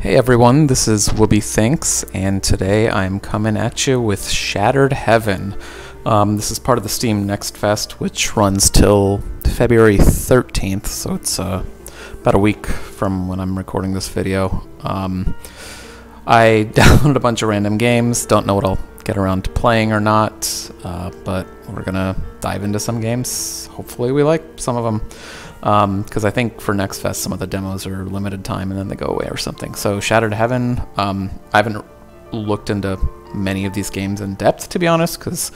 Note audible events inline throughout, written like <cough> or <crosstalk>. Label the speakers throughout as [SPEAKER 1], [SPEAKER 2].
[SPEAKER 1] Hey everyone, this is Woobie Thinks, and today I'm coming at you with Shattered Heaven. Um, this is part of the Steam Next Fest, which runs till February 13th, so it's uh, about a week from when I'm recording this video. Um, I <laughs> downloaded a bunch of random games, don't know what I'll get around to playing or not, uh, but we're gonna dive into some games. Hopefully we like some of them because um, I think for Next Fest some of the demos are limited time and then they go away or something. So Shattered Heaven, um, I haven't looked into many of these games in depth to be honest, because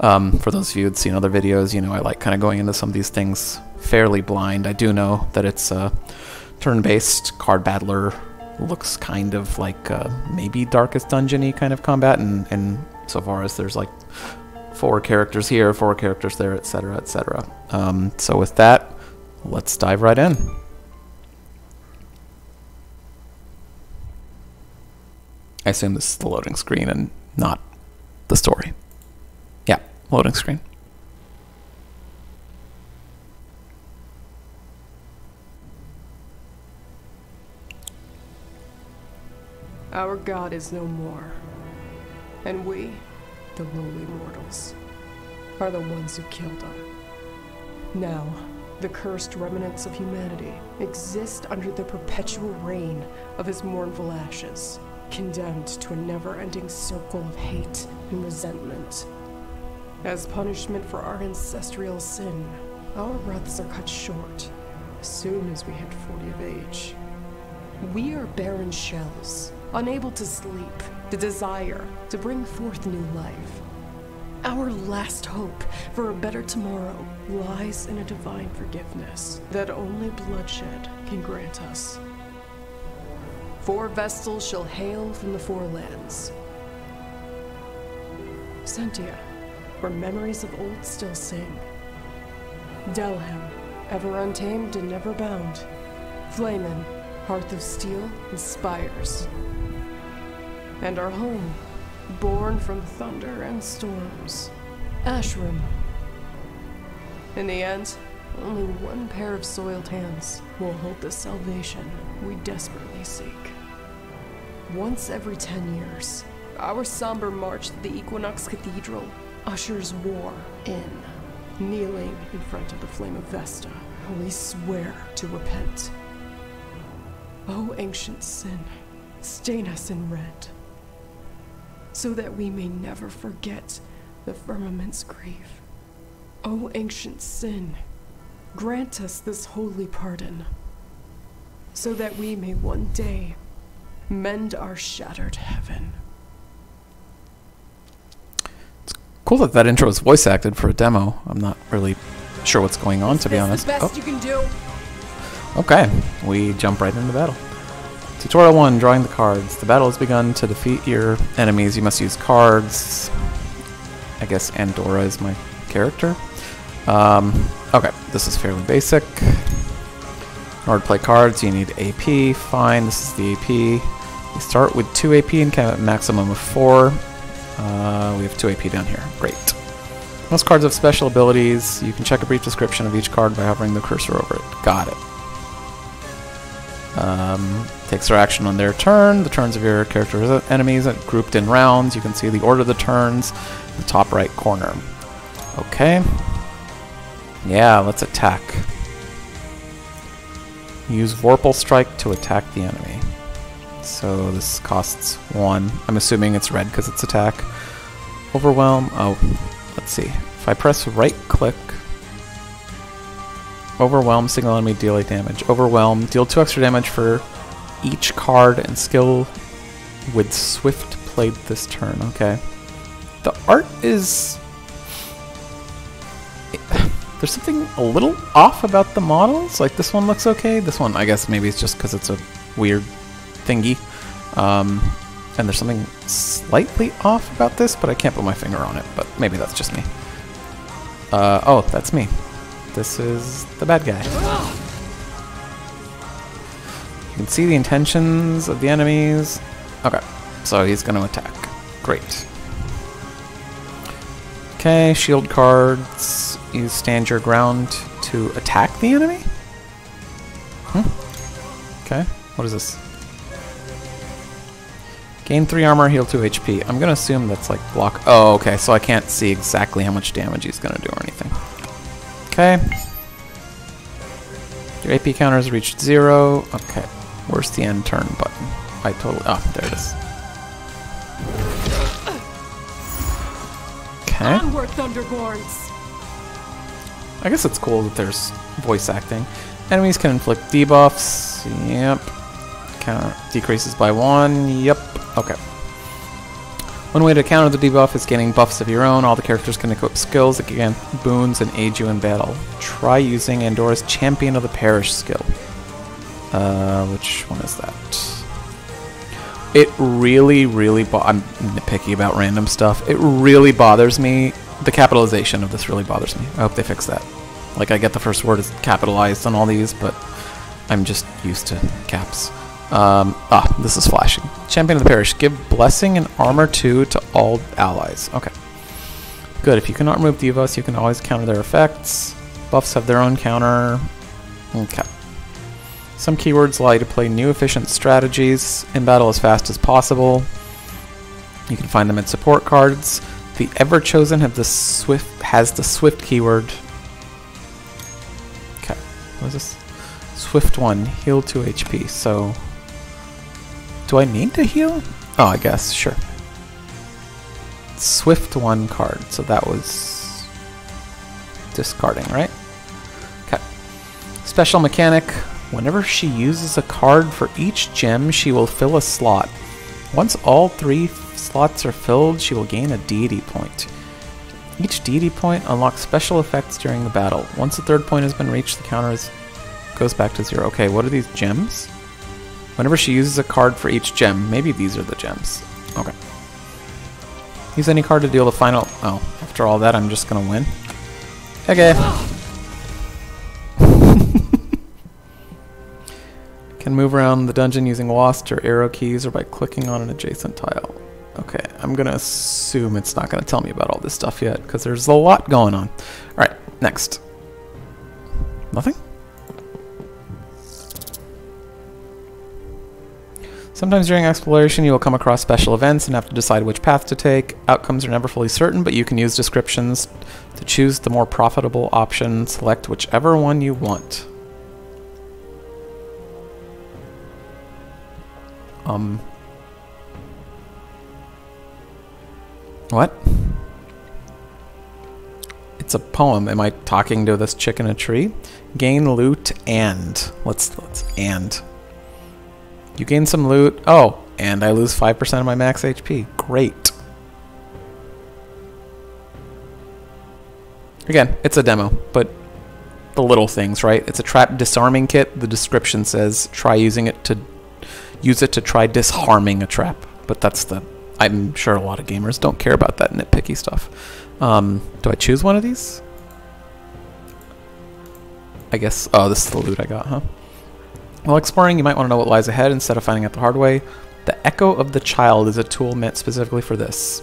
[SPEAKER 1] um, for those of you who'd seen other videos, you know I like kind of going into some of these things fairly blind. I do know that it's a turn-based card battler, looks kind of like uh, maybe Darkest Dungeon-y kind of combat, and, and so far as there's like four characters here, four characters there, etc., etc. Um, so with that, let's dive right in. I assume this is the loading screen and not the story. Yeah, loading screen.
[SPEAKER 2] Our God is no more, and we, the lowly mortals, are the ones who killed him. Now, the cursed remnants of humanity exist under the perpetual reign of his mournful ashes, condemned to a never-ending circle of hate and resentment. As punishment for our ancestral sin, our breaths are cut short as soon as we hit 40 of age. We are barren shells, unable to sleep, the desire to bring forth new life. Our last hope for a better tomorrow lies in a divine forgiveness that only bloodshed can grant us. Four Vestals shall hail from the Four Lands. Sentia, where memories of old still sing. Delhem, ever untamed and never bound. Flamen, hearth of steel and spires. And our home, born from thunder and storms. Ashram. In the end, only one pair of soiled hands will hold the salvation we desperately seek. Once every ten years, our somber march to the Equinox Cathedral ushers war in. Kneeling in front of the flame of Vesta, we swear to repent. O oh, ancient sin, stain us in red so that we may never forget the firmament's grief. O ancient sin, grant us this holy pardon, so that we may one day mend our shattered heaven.
[SPEAKER 1] It's cool that that intro is voice acted for a demo. I'm not really sure what's going on, to be honest.
[SPEAKER 2] Oh. you can do.
[SPEAKER 1] Okay, we jump right into battle. Tutorial 1, drawing the cards. The battle has begun. To defeat your enemies, you must use cards. I guess Andorra is my character. Um, okay, this is fairly basic. In order to play cards, you need AP. Fine, this is the AP. We start with 2 AP and count a maximum of 4. Uh, we have 2 AP down here. Great. Most cards have special abilities. You can check a brief description of each card by hovering the cursor over it. Got it. Um, takes their action on their turn. The turns of your character's enemies are grouped in rounds. You can see the order of the turns in the top right corner. Okay. Yeah, let's attack. Use Vorpal Strike to attack the enemy. So this costs one. I'm assuming it's red because it's attack. Overwhelm. Oh, let's see. If I press right click Overwhelm, single enemy, deal 8 damage. Overwhelm, deal 2 extra damage for each card and skill with Swift played this turn. Okay. The art is... <sighs> There's something a little off about the models. Like, this one looks okay. This one, I guess maybe it's just because it's a weird thingy. Um, and there's something slightly off about this, but I can't put my finger on it. But maybe that's just me. Uh, oh, that's me. This is the bad guy. You can see the intentions of the enemies. Okay, so he's going to attack. Great. Okay, shield cards. You stand your ground to attack the enemy? Hmm? Okay, what is this? Gain 3 armor, heal 2 HP. I'm gonna assume that's like block. Oh, okay, so I can't see exactly how much damage he's gonna do or anything. Okay. Your AP counter has reached zero. Okay. Where's the end turn button? I totally. Oh, there it is. Okay.
[SPEAKER 2] Onward, Thunderborns!
[SPEAKER 1] I guess it's cool that there's voice acting. Enemies can inflict debuffs. Yep. Counter decreases by one. Yep. Okay. One way to counter the debuff is gaining buffs of your own. All the characters can equip skills that boons and aid you in battle. Try using Andora's Champion of the Parish skill. Uh, which one is that? It really, really I'm nitpicky about random stuff. It really bothers me. The capitalization of this really bothers me. I hope they fix that. Like, I get the first word is capitalized on all these, but I'm just used to caps. Um, ah, this is flashing. Champion of the Parish. Give Blessing and Armor 2 to all allies. Okay. Good. If you cannot remove debuffs, you can always counter their effects. Buffs have their own counter. Okay. Some keywords allow you to play new efficient strategies in battle as fast as possible. You can find them in support cards. The Ever Chosen have the Swift has the Swift keyword. Okay, what is this? Swift one, heal 2 HP. So, do I need to heal? Oh, I guess sure. Swift one card. So that was discarding, right? Okay. Special mechanic. Whenever she uses a card for each gem, she will fill a slot. Once all three slots are filled, she will gain a deity point. Each deity point unlocks special effects during the battle. Once the third point has been reached, the counter is, goes back to zero. Okay, what are these gems? Whenever she uses a card for each gem, maybe these are the gems. Okay. Use any card to deal the final... Oh, after all that, I'm just gonna win? Okay. <laughs> Can move around the dungeon using WASD or arrow keys or by clicking on an adjacent tile. Okay, I'm gonna assume it's not gonna tell me about all this stuff yet, because there's a lot going on. Alright, next. Nothing? Sometimes during exploration you will come across special events and have to decide which path to take. Outcomes are never fully certain, but you can use descriptions to choose the more profitable option. Select whichever one you want. Um. What? It's a poem. Am I talking to this chick in a tree? Gain loot and let's let's and. You gain some loot. Oh, and I lose 5% of my max HP. Great. Again, it's a demo, but the little things, right? It's a trap disarming kit. The description says try using it to use it to try disarming a trap. But that's the I'm sure a lot of gamers don't care about that nitpicky stuff. Um, do I choose one of these? I guess. Oh, this is the loot I got, huh? While exploring, you might want to know what lies ahead instead of finding out the hard way. The Echo of the Child is a tool meant specifically for this.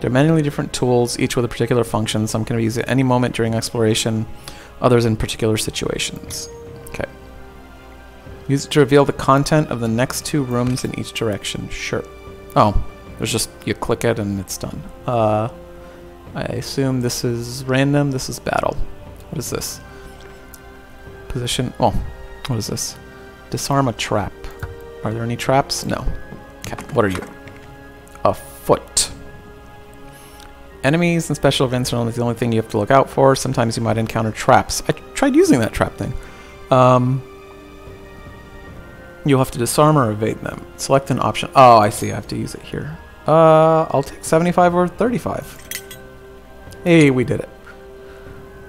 [SPEAKER 1] There are many different tools, each with a particular function. Some can be used at any moment during exploration, others in particular situations. Okay. Use it to reveal the content of the next two rooms in each direction. Sure. Oh, there's just, you click it and it's done. Uh, I assume this is random, this is battle. What is this? Position, oh, what is this? Disarm a trap. Are there any traps? No. Okay, what are you? A foot. Enemies and special events are only the only thing you have to look out for. Sometimes you might encounter traps. I tried using that trap thing. Um, you'll have to disarm or evade them. Select an option. Oh, I see. I have to use it here. Uh, I'll take 75 or 35. Hey, we did it.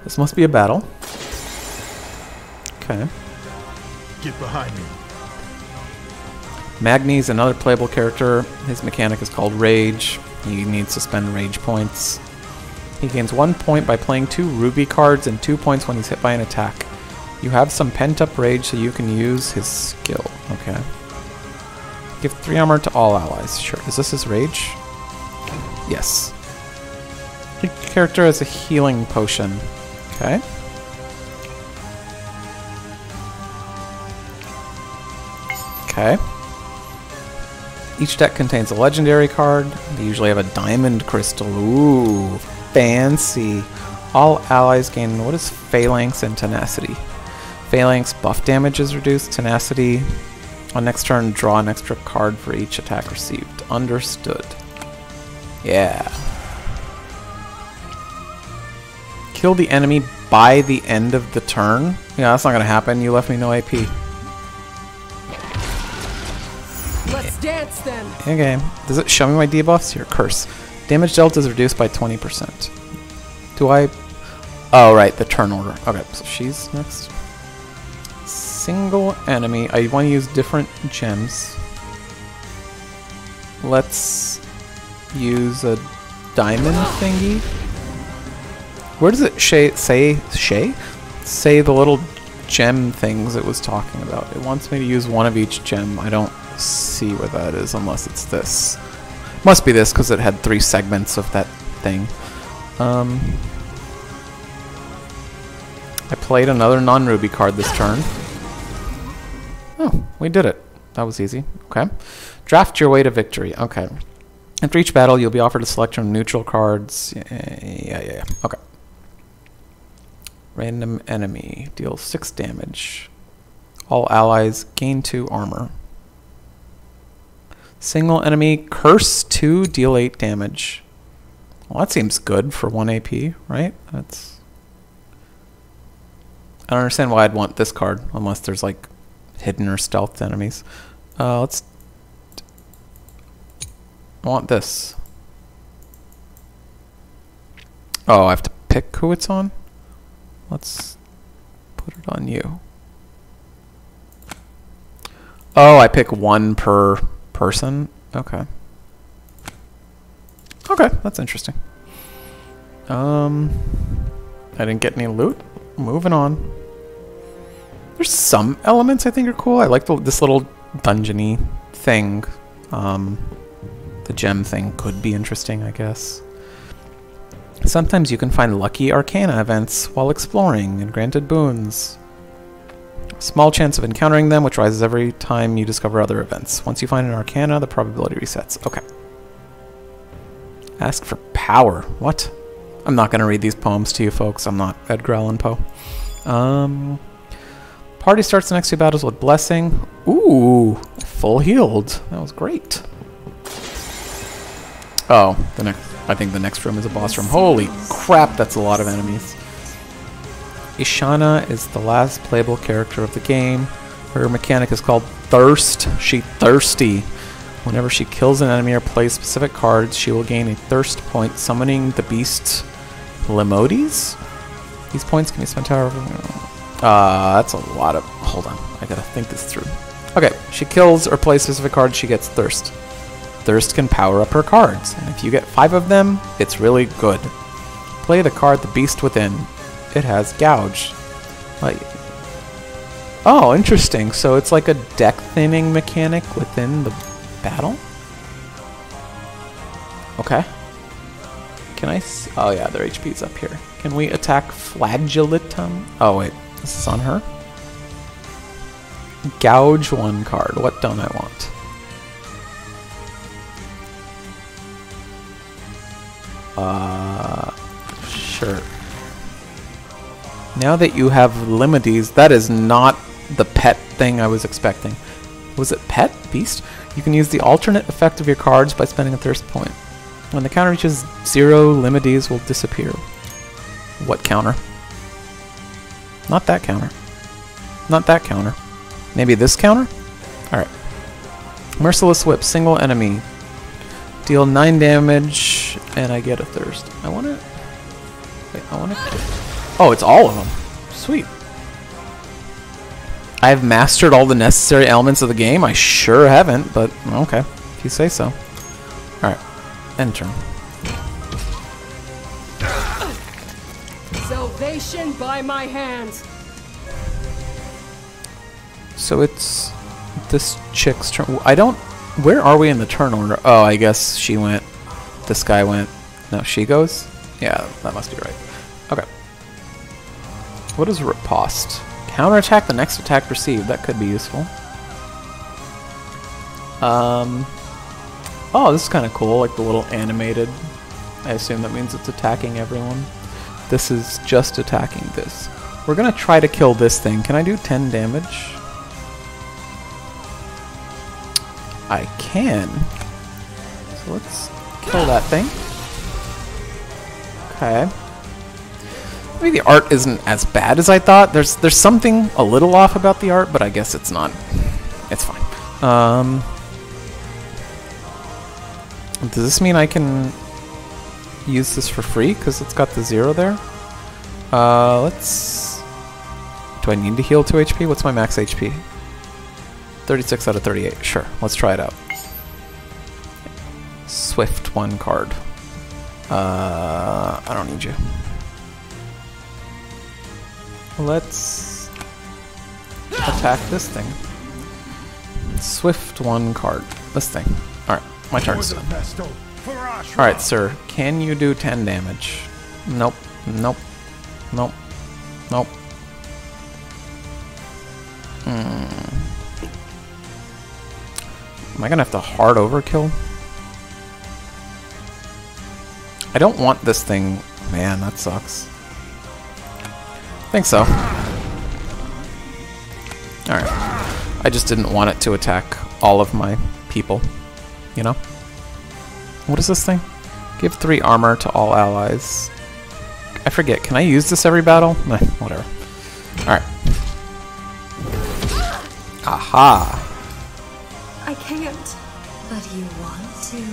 [SPEAKER 1] This must be a battle. Okay.
[SPEAKER 3] Get behind me.
[SPEAKER 1] Magni's another playable character. His mechanic is called Rage. He needs to spend rage points. He gains one point by playing two ruby cards and two points when he's hit by an attack. You have some pent up rage so you can use his skill. Okay. Give three armor to all allies. Sure. Is this his rage? Yes. Your character has a healing potion. Okay. Okay. Each deck contains a legendary card. They usually have a diamond crystal. Ooh, fancy. All allies gain what is Phalanx and Tenacity? Phalanx buff damage is reduced. Tenacity on next turn, draw an extra card for each attack received. Understood. Yeah. Kill the enemy by the end of the turn? Yeah, that's not gonna happen. You left me no AP. Okay. Does it show me my debuffs? Here, curse. Damage dealt is reduced by 20%. Do I... Oh, right, the turn order. Okay, so she's next. Single enemy. I want to use different gems. Let's use a diamond thingy. Where does it say... Shay? Say the little gem things it was talking about. It wants me to use one of each gem. I don't see where that is unless it's this. Must be this because it had three segments of that thing. Um, I played another non-ruby card this turn. Oh, we did it. That was easy. Okay. Draft your way to victory. Okay. After each battle, you'll be offered a selection of neutral cards. Yeah, yeah, yeah. Okay. Random enemy. Deals 6 damage. All allies gain 2 armor. Single enemy, curse 2, deal 8 damage. Well, that seems good for 1 AP, right? That's. I don't understand why I'd want this card, unless there's like hidden or stealthed enemies. Uh, let's. I want this. Oh, I have to pick who it's on? Let's put it on you. Oh, I pick one per person? Okay. Okay, that's interesting. Um, I didn't get any loot. Moving on. There's some elements I think are cool. I like the, this little dungeony thing. Um, the gem thing could be interesting, I guess. Sometimes you can find lucky arcana events while exploring and granted boons. Small chance of encountering them, which rises every time you discover other events. Once you find an arcana, the probability resets. Okay. Ask for power. What? I'm not going to read these poems to you folks. I'm not Edgar Allan Poe. Um, party starts the next two battles with Blessing. Ooh, full healed. That was great. Oh, the next. I think the next room is a boss room. Holy crap, that's a lot of enemies. Ishana is the last playable character of the game. Her mechanic is called Thirst. She thirsty. Whenever she kills an enemy or plays specific cards, she will gain a thirst point, summoning the beast Limodies? These points can be spent however... Uh, that's a lot of... Hold on. I gotta think this through. Okay, she kills or plays specific cards, she gets Thirst. Thirst can power up her cards, and if you get five of them, it's really good. Play the card The Beast Within. It has Gouge. Like, oh, interesting. So it's like a deck thinning mechanic within the battle? Okay. Can I? Oh yeah, their HP's up here. Can we attack Flagellatum? Oh wait, this is on her? Gouge one card. What don't I want? Uh, sure. Now that you have Limodies, that is not the pet thing I was expecting. Was it pet? Beast? You can use the alternate effect of your cards by spending a thirst point. When the counter reaches zero, Limodies will disappear. What counter? Not that counter. Not that counter. Maybe this counter? Alright. Merciless Whip, single enemy. Deal 9 damage, and I get a thirst. I wanna... Wait, I wanna... Oh, it's all of them. Sweet. I've mastered all the necessary elements of the game? I sure haven't, but okay. If you say so. Alright. End turn.
[SPEAKER 2] Salvation by my hands.
[SPEAKER 1] So it's this chick's turn. I don't. Where are we in the turn order? Oh, I guess she went. This guy went. No, she goes? Yeah, that must be right. What is riposte? Counterattack the next attack received. That could be useful. Um, Oh, this is kind of cool, like the little animated. I assume that means it's attacking everyone. This is just attacking this. We're gonna try to kill this thing. Can I do 10 damage? I can. So let's kill that thing. Okay. Maybe the art isn't as bad as I thought. There's there's something a little off about the art, but I guess it's not. It's fine. Um, does this mean I can use this for free because it's got the zero there? Uh, let's. Do I need to heal 2 HP? What's my max HP? 36 out of 38. Sure, let's try it out. Swift one card. Uh, I don't need you. Let's attack this thing. Swift one card. This thing. Alright, my turn. Alright, sir. Can you do 10 damage? Nope. Nope. Nope. Nope. Hmm. Am I gonna have to hard overkill? I don't want this thing. Man, that sucks. Think so. Alright. I just didn't want it to attack all of my people. You know? What is this thing? Give 3 armor to all allies. I forget, can I use this every battle? <laughs> Whatever. Alright. Aha!
[SPEAKER 4] I can't. But you want to.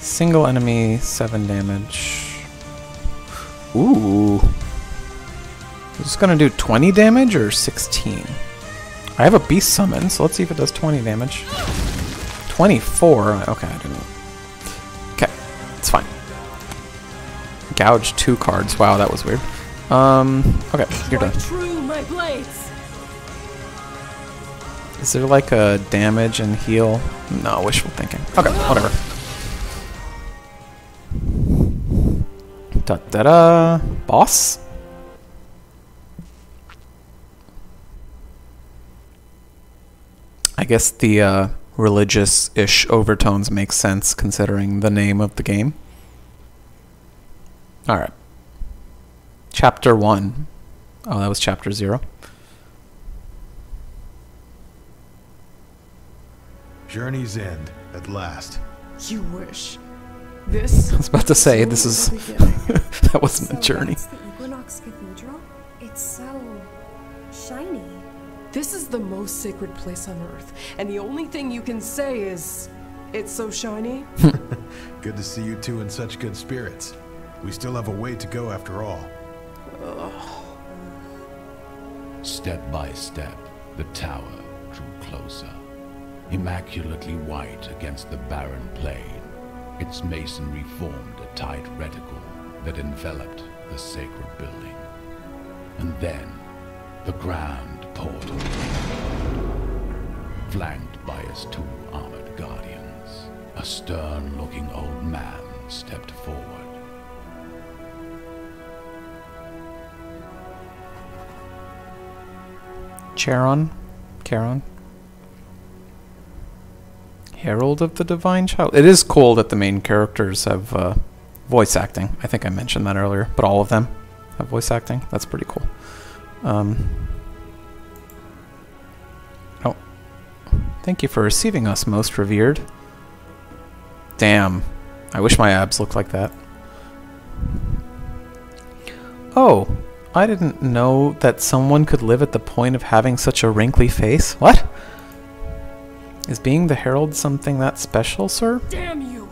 [SPEAKER 1] Single enemy, 7 damage. Ooh. Is this gonna do 20 damage or 16? I have a beast summon, so let's see if it does 20 damage. 24. Okay, I didn't. Okay, it's fine. Gouge two cards. Wow, that was weird. Um, okay, you're done.
[SPEAKER 2] True, my blades.
[SPEAKER 1] Is there like a damage and heal? No, wishful thinking. Okay, whatever. Da da da. Boss? I guess the uh, religious-ish overtones make sense considering the name of the game. Alright. Chapter 1. Oh, that was chapter 0.
[SPEAKER 3] Journey's end, at last.
[SPEAKER 2] You wish. This.
[SPEAKER 1] I was about to say, this is...
[SPEAKER 2] only the <laughs> beginning.
[SPEAKER 1] that wasn't a journey.
[SPEAKER 4] That's the Equinox Cathedral? It's so shiny.
[SPEAKER 2] This is the most sacred place on Earth, and the only thing you can say is, "It's so shiny." <laughs>
[SPEAKER 3] Good to see you two in such good spirits. We still have a way to go after all.
[SPEAKER 5] Step by step, the tower drew closer. Immaculately white against the barren plain, its masonry formed a tight reticle that enveloped the sacred building. And then, the grand portal, flanked by his two armored guardians. A stern-looking old man stepped forward.
[SPEAKER 1] Charon? Charon? Herald of the Divine Child. It is cool that the main characters have uh, voice acting. I think I mentioned that earlier, but all of them have voice acting. That's pretty cool. Um, oh. Thank you for receiving us, most revered. Damn. I wish my abs looked like that. Oh, I didn't know that someone could live at the point of having such a wrinkly face. What? Is being the herald something that special, sir?
[SPEAKER 2] Damn you!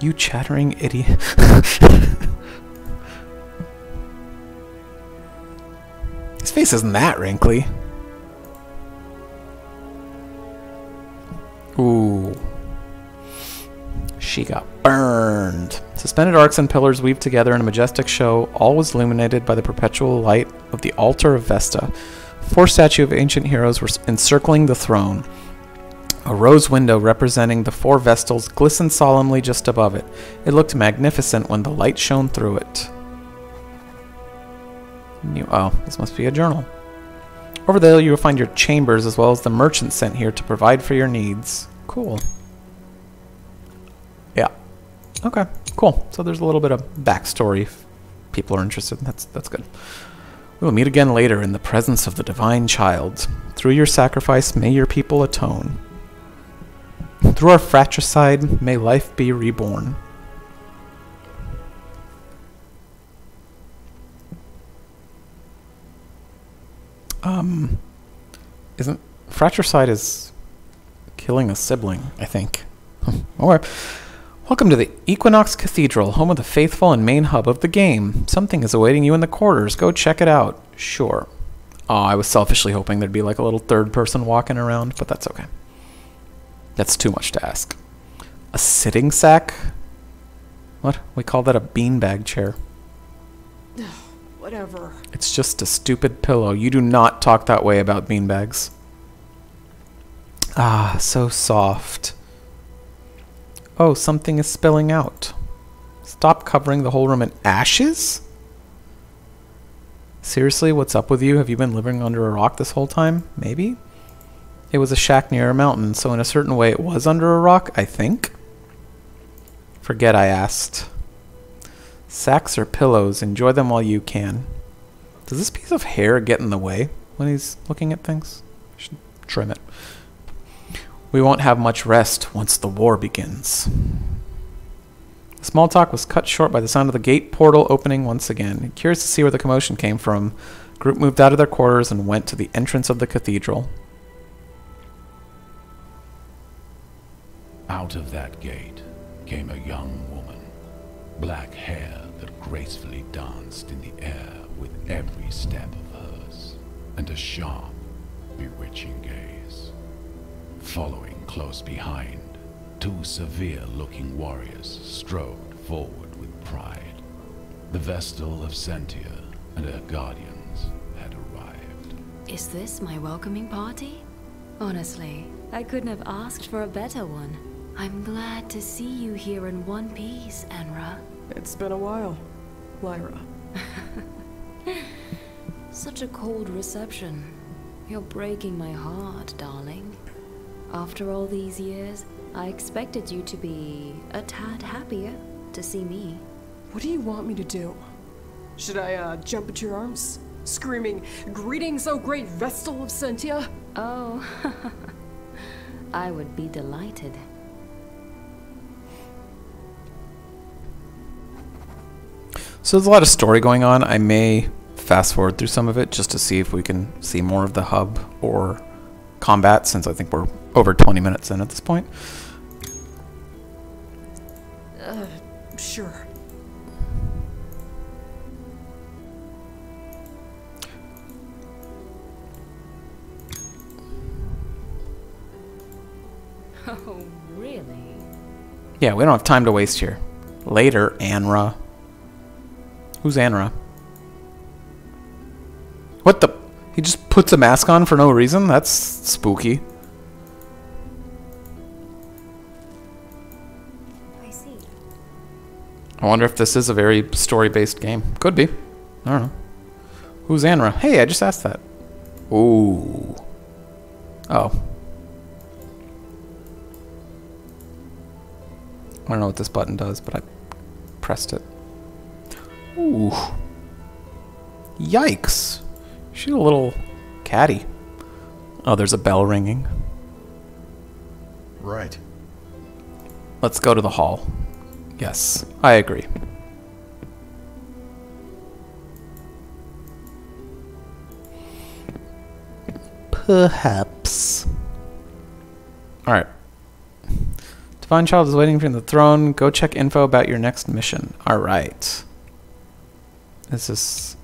[SPEAKER 1] You chattering idiot. <laughs> face isn't that wrinkly. Ooh. She got burned. Suspended arcs and pillars weave together in a majestic show, all was illuminated by the perpetual light of the altar of Vesta. Four statues of ancient heroes were encircling the throne. A rose window representing the four Vestals glistened solemnly just above it. It looked magnificent when the light shone through it. Oh, this must be a journal. Over there, you will find your chambers as well as the merchants sent here to provide for your needs. Cool. Yeah. Okay, cool. So there's a little bit of backstory if people are interested. That's that's good. We will meet again later in the presence of the divine child. Through your sacrifice, may your people atone. Through our fratricide, may life be reborn. Um, isn't fratricide is killing a sibling? I think. <laughs> okay. Welcome to the Equinox Cathedral, home of the faithful and main hub of the game. Something is awaiting you in the quarters. Go check it out. Sure. Oh, I was selfishly hoping there'd be like a little third person walking around, but that's okay. That's too much to ask. A sitting sack? What? We call that a beanbag chair.
[SPEAKER 2] Whatever.
[SPEAKER 1] It's just a stupid pillow. You do not talk that way about beanbags. Ah, so soft. Oh, something is spilling out. Stop covering the whole room in ashes? Seriously, what's up with you? Have you been living under a rock this whole time? Maybe? It was a shack near a mountain, so in a certain way it was under a rock, I think? Forget I asked. Sacks or pillows, enjoy them while you can. Does this piece of hair get in the way when he's looking at things? I should trim it. We won't have much rest once the war begins. The small talk was cut short by the sound of the gate portal opening once again. Curious to see where the commotion came from, group moved out of their quarters and went to the entrance of the cathedral.
[SPEAKER 5] Out of that gate came a young woman, black hair gracefully danced in the air with every step of hers, and a sharp, bewitching gaze. Following close behind, two severe-looking warriors strode forward with pride. The Vestal of Sentia and her guardians had arrived.
[SPEAKER 6] Is this my welcoming party? Honestly, I couldn't have asked for a better one. I'm glad to see you here in one piece, Enra.
[SPEAKER 2] It's been a while, Lyra. <laughs>
[SPEAKER 6] Such a cold reception. You're breaking my heart, darling. After all these years, I expected you to be a tad happier to see me.
[SPEAKER 2] What do you want me to do? Should I, uh, jump into your arms? Screaming, Greetings, O great Vestal of Sentia?
[SPEAKER 6] Oh, <laughs> I would be delighted.
[SPEAKER 1] So there's a lot of story going on. I may fast forward through some of it just to see if we can see more of the hub or combat since I think we're over 20 minutes in at this point.
[SPEAKER 2] Uh, sure.
[SPEAKER 6] Oh, really?
[SPEAKER 1] Yeah, we don't have time to waste here. Later, Anra. Who's Anra? What the? He just puts a mask on for no reason? That's spooky.
[SPEAKER 4] I see.
[SPEAKER 1] I wonder if this is a very story-based game. Could be. I don't know. Who's Anra? Hey, I just asked that. Ooh. Oh. I don't know what this button does, but I pressed it. Ooh. Yikes. She's a little catty. Oh, there's a bell ringing.
[SPEAKER 3] Right.
[SPEAKER 1] Let's go to the hall. Yes, I agree. Perhaps. Alright. Divine Child is waiting for you on the throne. Go check info about your next mission. Alright. This is.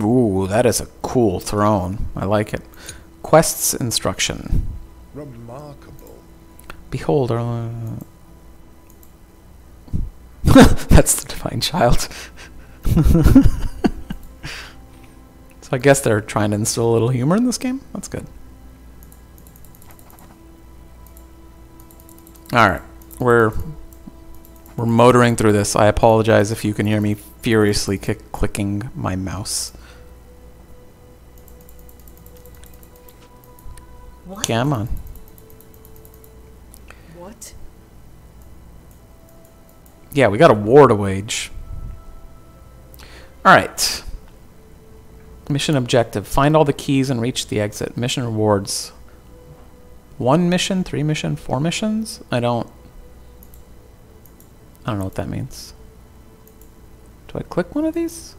[SPEAKER 1] Ooh, that is a cool throne. I like it. Quests instruction.
[SPEAKER 3] Remarkable.
[SPEAKER 1] Behold, our. uh, <laughs> That's the divine child. <laughs> so I guess they're trying to instill a little humor in this game. That's good. All right, we're we're motoring through this. I apologize if you can hear me furiously kick, clicking my mouse.
[SPEAKER 2] What?
[SPEAKER 1] Come on.
[SPEAKER 2] What?
[SPEAKER 1] yeah, we got a war to wage. All right. Mission objective: Find all the keys and reach the exit. Mission rewards: One mission, three mission, four missions. I don't. I don't know what that means. Do I click one of these?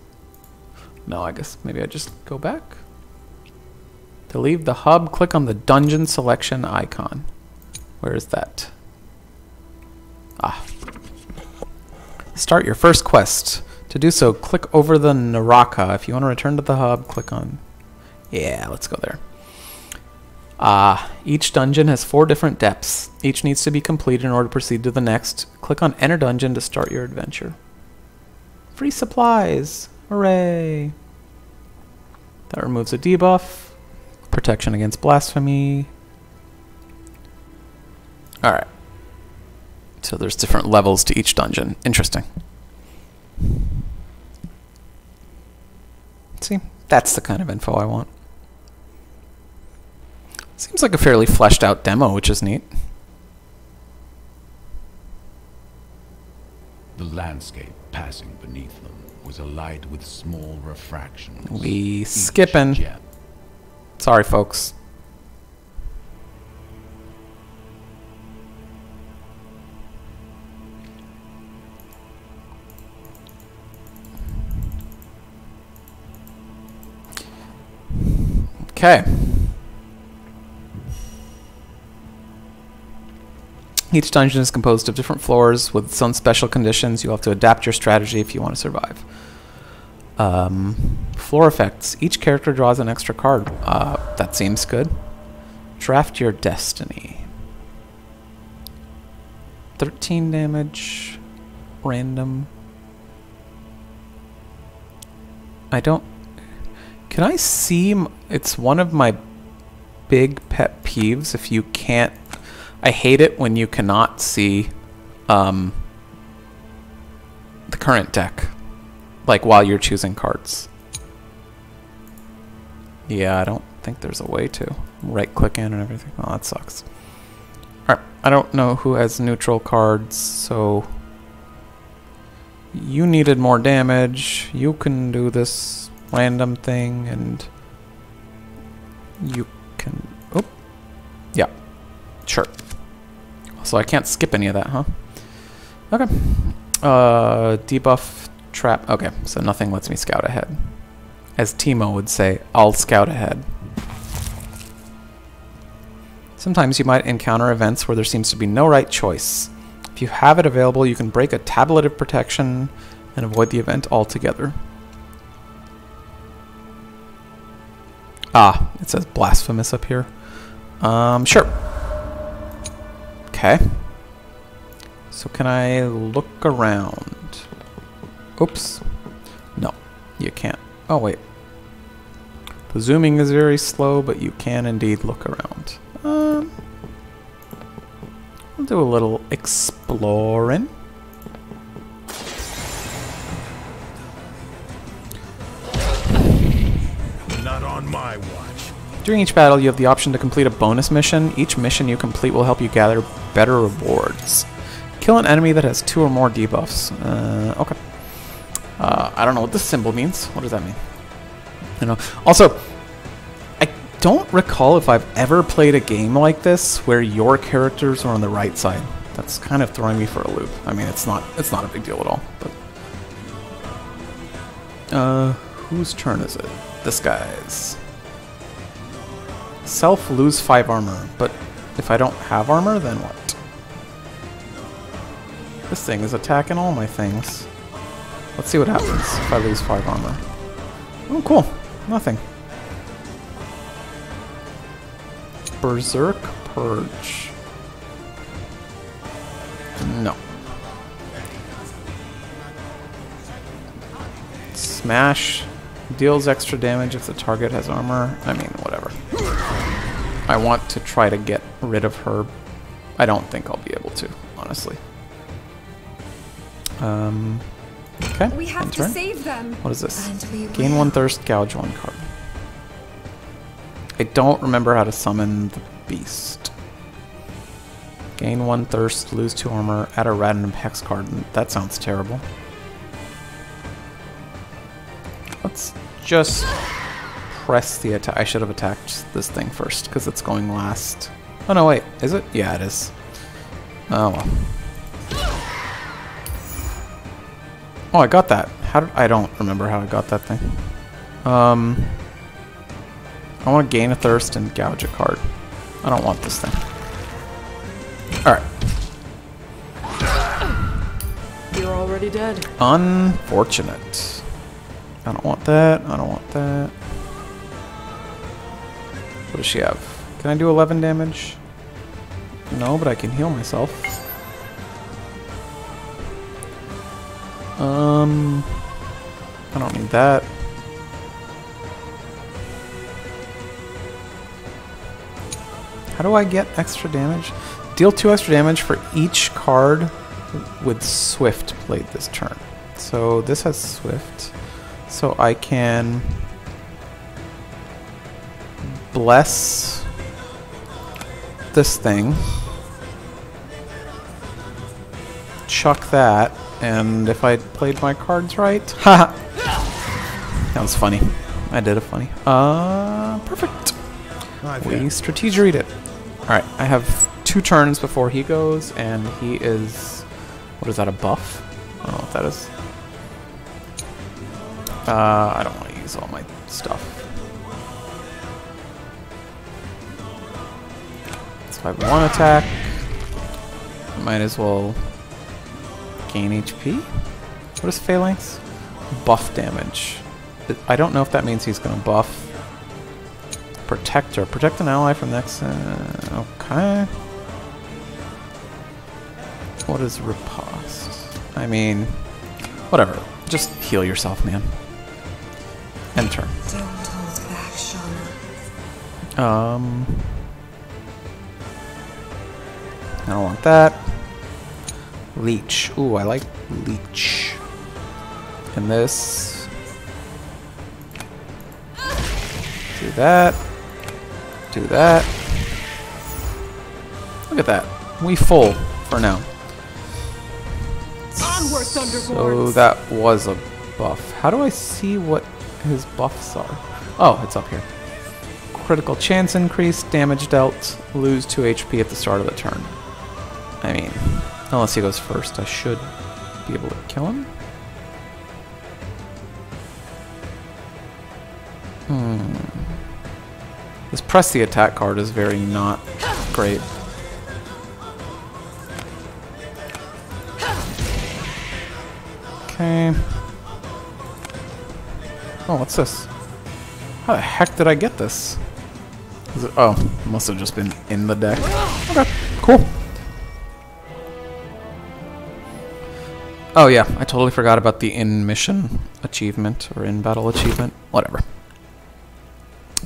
[SPEAKER 1] No, I guess maybe I just go back. To leave the hub, click on the dungeon selection icon. Where is that? Ah. Start your first quest. To do so, click over the Naraka. If you want to return to the hub, click on... Yeah, let's go there. Ah, each dungeon has four different depths. Each needs to be completed in order to proceed to the next. Click on Enter Dungeon to start your adventure. Free supplies! Hooray! That removes a debuff. Protection against blasphemy. Alright. So there's different levels to each dungeon. Interesting. See, that's the kind of info I want. Seems like a fairly fleshed out demo, which is neat.
[SPEAKER 5] The landscape passing beneath them was alight with small refractions.
[SPEAKER 1] We skipping. Sorry, folks. Okay. Each dungeon is composed of different floors with some special conditions. You'll have to adapt your strategy if you want to survive. Um, floor effects. Each character draws an extra card. Uh, that seems good. Draft your destiny. 13 damage. Random. I don't. Can I see? It's one of my big pet peeves if you can't. I hate it when you cannot see um, the current deck like while you're choosing cards. Yeah, I don't think there's a way to right click in and everything. Oh, that sucks. Alright, I don't know who has neutral cards, so you needed more damage. You can do this random thing and you can oh yeah sure so I can't skip any of that huh? Okay. Uh debuff trap okay. So nothing lets me scout ahead. As Teemo would say I'll scout ahead. Sometimes you might encounter events where there seems to be no right choice. If you have it available you can break a tablet of protection and avoid the event altogether. Ah, it says blasphemous up here. Um, sure. Okay. So can I look around? Oops. No, you can't. Oh, wait. The zooming is very slow, but you can indeed look around. Um, I'll do a little exploring. During each battle, you have the option to complete a bonus mission. Each mission you complete will help you gather better rewards. Kill an enemy that has two or more debuffs. Uh, okay. Uh, I don't know what this symbol means. What does that mean? You know. Also, I don't recall if I've ever played a game like this where your characters are on the right side. That's kind of throwing me for a loop. I mean, it's not it's not a big deal at all. But uh, whose turn is it? This guy's. Self lose 5 armor, but if I don't have armor, then what? This thing is attacking all my things. Let's see what happens if I lose 5 armor. Oh, cool. Nothing. Berserk Purge. No. Smash deals extra damage if the target has armor. I mean, whatever. I want to try to get rid of her. I don't think I'll be able to, honestly. Um, okay.
[SPEAKER 4] We have to save them.
[SPEAKER 1] What is this? Gain one thirst, gouge one card. I don't remember how to summon the beast. Gain one thirst, lose two armor, add a random hex card. That sounds terrible. Let's just press the attack. I should have attacked this thing first because it's going last. Oh no, wait, is it? Yeah, it is. Oh well. Oh, I got that. How did I don't remember how I got that thing. Um, I want to gain a thirst and gouge a card. I don't want this thing. All right.
[SPEAKER 2] You're already dead.
[SPEAKER 1] Unfortunate. I don't want that. I don't want that. What does she have? Can I do 11 damage? No, but I can heal myself. Um, I don't need that. How do I get extra damage? Deal two extra damage for each card with Swift played this turn. So this has Swift. So I can bless this thing. Chuck that, and if I played my cards right, <laughs> haha. that was funny. I did a funny. Uh, perfect.
[SPEAKER 3] I've
[SPEAKER 1] We
[SPEAKER 3] had-
[SPEAKER 1] strategeried it. Alright, I have two turns before he goes, and he is. What is that, a buff? I don't know what that is. Uh, I don't want to use all my stuff. So I have one attack. Might as well gain HP. What is Phalanx? Buff damage. I don't know if that means he's going to buff. Protector. Protect an ally from next. Uh, okay. What is riposte? I mean, whatever. Just heal yourself, man. Enter.
[SPEAKER 4] Don't hold back, Shauna.
[SPEAKER 1] Um. I don't want that. Leech. Ooh, I like leech. And this. Do that. Do that. Look at that. We full for now.
[SPEAKER 2] Onward,
[SPEAKER 1] So that was a buff. How do I see what his buffs are? Oh, it's up here. Critical chance increase, damage dealt, lose 2 HP at the start of the turn. I mean, unless he goes first, I should be able to kill him. Hmm. This press the attack card is very not great. Okay. Oh, what's this? How the heck did I get this? Is it, oh, must have just been in the deck. Okay, cool. Oh yeah, I totally forgot about the in mission achievement or in battle achievement. Whatever.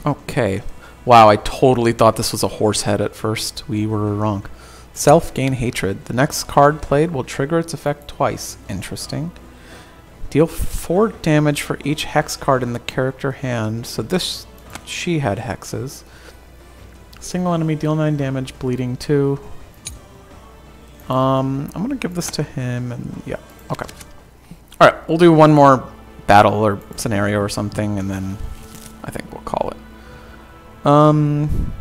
[SPEAKER 1] Okay. Wow, I totally thought this was a horse head at first. We were wrong. Self gain hatred. The next card played will trigger its effect twice. Interesting. Deal 4 damage for each hex card in the character hand. So this, she had hexes. Single enemy, deal 9 damage, bleeding 2. Um, I'm gonna give this to him, and yeah, okay. Alright, we'll do one more battle or scenario or something, and then I think we'll call it. Um,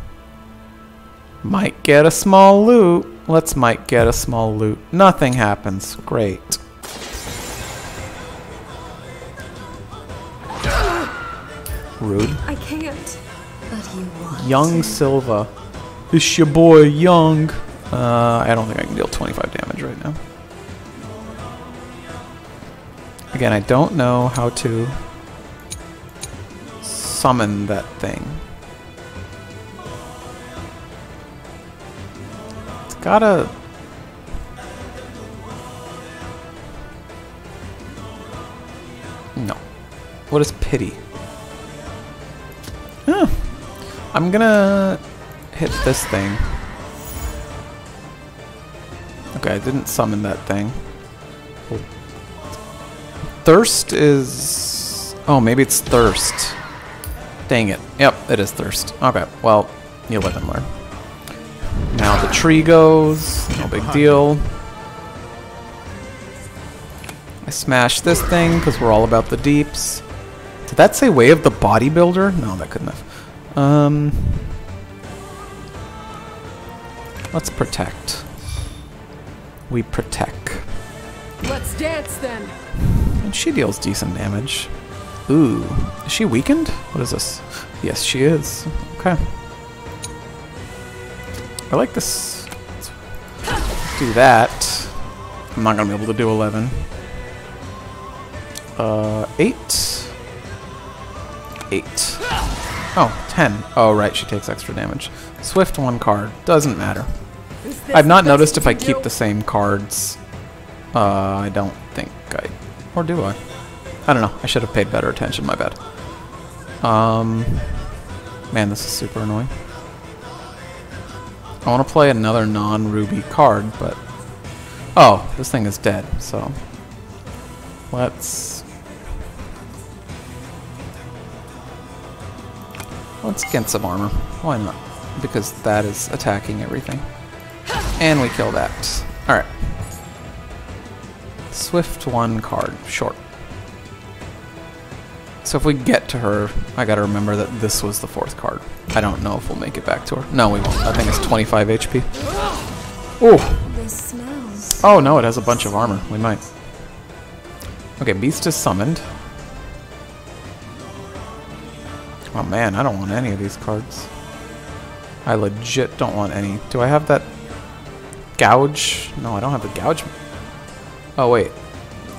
[SPEAKER 1] might get a small loot. Let's might get a small loot. Nothing happens. Great. Rude.
[SPEAKER 4] I can't. But you want
[SPEAKER 1] Young. Silva. It's your boy, Young. Uh, I don't think I can deal 25 damage right now. Again, I don't know how to summon that thing. It's gotta... No. What is pity? Huh. I'm gonna hit this thing. Okay, I didn't summon that thing. Thirst is... Oh, maybe it's thirst. Dang it. Yep, it is thirst. Okay, well, you'll let them learn. Now Now the tree goes. No big deal. I smashed this thing because we're all about the deeps. Did that say Way of the Bodybuilder? No, that couldn't have. Um, let's protect. We protect.
[SPEAKER 2] Let's dance then.
[SPEAKER 1] And she deals decent damage. Ooh. Is she weakened? What is this? Yes, she is. Okay. I like this. Let's do that. I'm not going to be able to do 11. Uh, 8. 8. Oh, 10. Oh, right, she takes extra damage. Swift one card. Doesn't matter. I've not noticed if I keep the same cards. Uh, I don't. Or do I? I don't know. I should have paid better attention. My bad. Um... Man, this is super annoying. I want to play another non-ruby card, but... Oh, this thing is dead, so... Let's... Let's get some armor. Why not? Because that is attacking everything. And we kill that. Alright. Swift one card. Short. So if we get to her, I gotta remember that this was the fourth card. I don't know if we'll make it back to her. No, we won't. I think it's 25 HP. Oh! Oh no, it has a bunch of armor. We might. Okay, Beast is summoned. Oh man, I don't want any of these cards. I legit don't want any. Do I have that gouge? No, I don't have the gouge. Oh wait,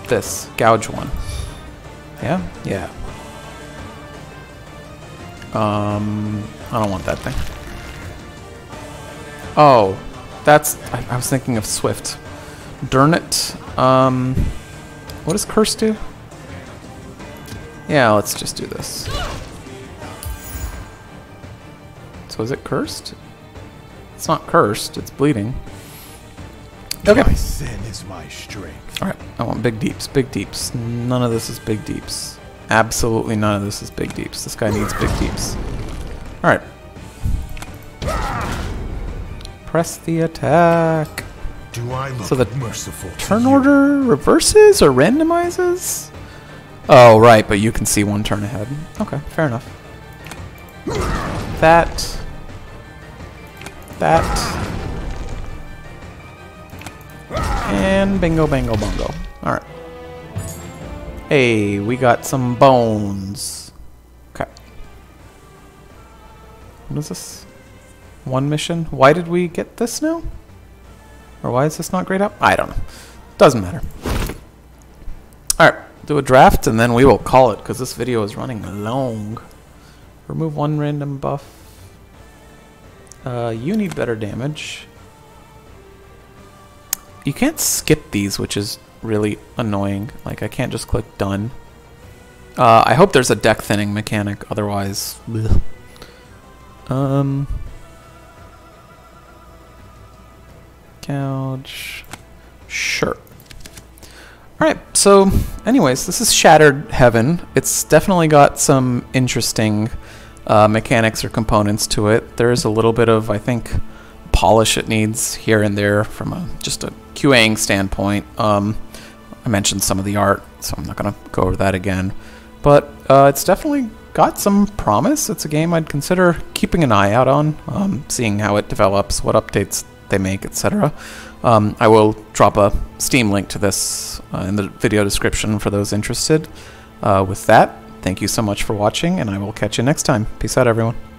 [SPEAKER 1] this gouge one. Yeah, yeah. Um, I don't want that thing. Oh, that's. I, I was thinking of Swift. Durnit. Um, what does Curse do? Yeah, let's just do this. So is it cursed? It's not cursed, it's bleeding. Okay.
[SPEAKER 3] My sin is my strength.
[SPEAKER 1] Alright, I want big deeps, big deeps. None of this is big deeps. Absolutely none of this is big deeps. This guy needs big deeps. Alright. Press the attack.
[SPEAKER 3] Do I look
[SPEAKER 1] So the
[SPEAKER 3] merciful
[SPEAKER 1] Turn order reverses or randomizes? Oh, right, but you can see one turn ahead. Okay, fair enough. That. That. And bingo, bango, bongo. Alright. Hey, we got some bones. Okay. What is this? One mission? Why did we get this now? Or why is this not grayed out? I don't know. Doesn't matter. Alright, do a draft and then we will call it because this video is running long. Remove one random buff. Uh, you need better damage. You can't skip these, which is really annoying. Like, I can't just click done. Uh, I hope there's a deck thinning mechanic, otherwise... bleh. Um... Couch... Sure. Alright, so anyways, this is Shattered Heaven. It's definitely got some interesting uh, mechanics or components to it. There's a little bit of, I think, polish it needs here and there from a, just a QAing standpoint. Um, I mentioned some of the art, so I'm not going to go over that again. But uh, it's definitely got some promise. It's a game I'd consider keeping an eye out on, um, seeing how it develops, what updates they make, etc. Um, I will drop a Steam link to this uh, in the video description for those interested. Uh, with that, thank you so much for watching, and I will catch you next time. Peace out, everyone.